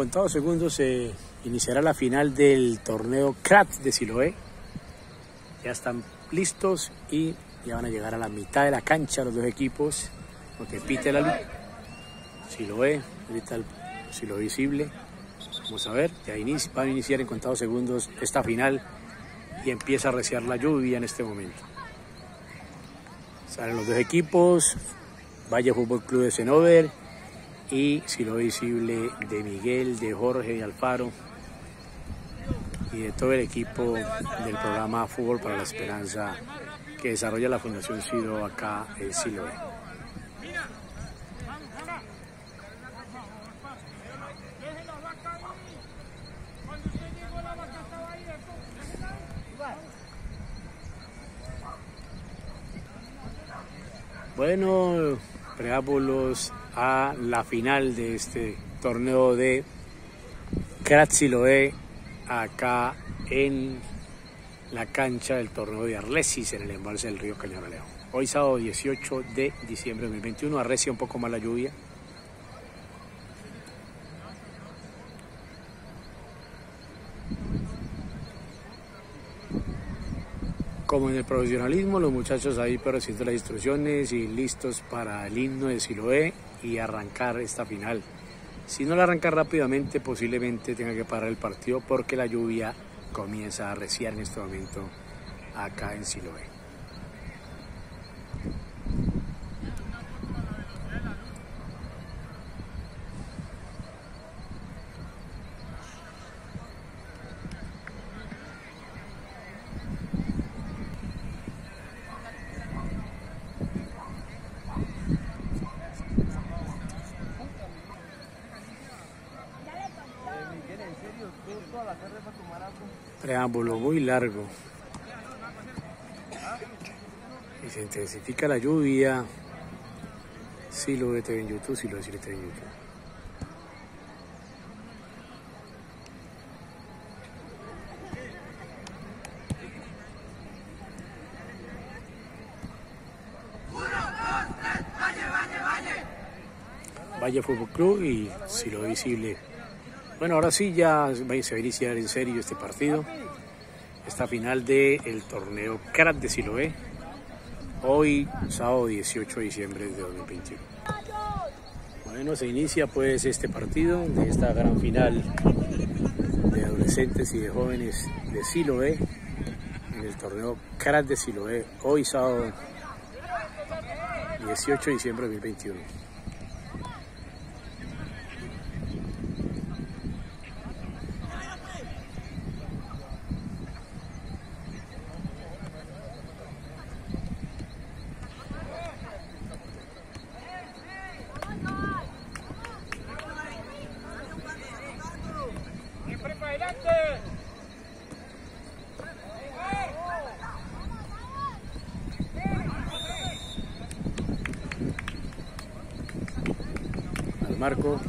contados segundos se iniciará la final del torneo CRAT de Siloé. Ya están listos y ya van a llegar a la mitad de la cancha los dos equipos. Lo que pite la luz. Siloé, ahorita el Siloé visible. Vamos a ver, ya van a iniciar en contados segundos esta final y empieza a reciar la lluvia en este momento. Salen los dos equipos, Valle Fútbol Club de Senover y Siloé Visible de Miguel, de Jorge, de Alfaro y de todo el equipo del programa Fútbol para la Esperanza que desarrolla la Fundación Sido acá en Siloé. Bueno, preámbulos a la final de este torneo de Siloé acá en la cancha del torneo de Arlesis en el embalse del río Cañaraleón. Hoy sábado 18 de diciembre de 2021, arrecia un poco más la lluvia. Como en el profesionalismo, los muchachos ahí pero haciendo las instrucciones y listos para el himno de Siloé y arrancar esta final. Si no la arranca rápidamente, posiblemente tenga que parar el partido porque la lluvia comienza a arreciar en este momento acá en Siloé. Preámbulo muy largo. Y se intensifica la lluvia. Si lo ve en YouTube, si lo ve en YouTube. Valle Fútbol Club y si lo visible bueno, ahora sí ya se va a iniciar en serio este partido, esta final del torneo CRAT de Siloé, hoy sábado 18 de diciembre de 2021. Bueno, se inicia pues este partido de esta gran final de adolescentes y de jóvenes de Siloé en el torneo CRAT de Siloé, hoy sábado 18 de diciembre de 2021. Marco